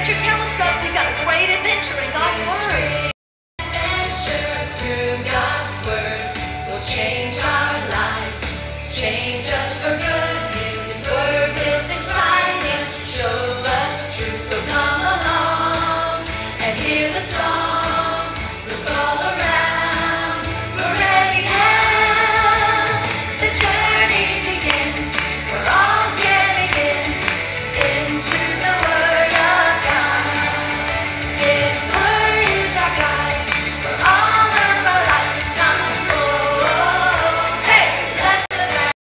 get your telescope. We've got a great adventure in God's Word. Adventure through God's Word will change our lives, change us for good. His Word is exciting, shows us truth. So come along and hear the song.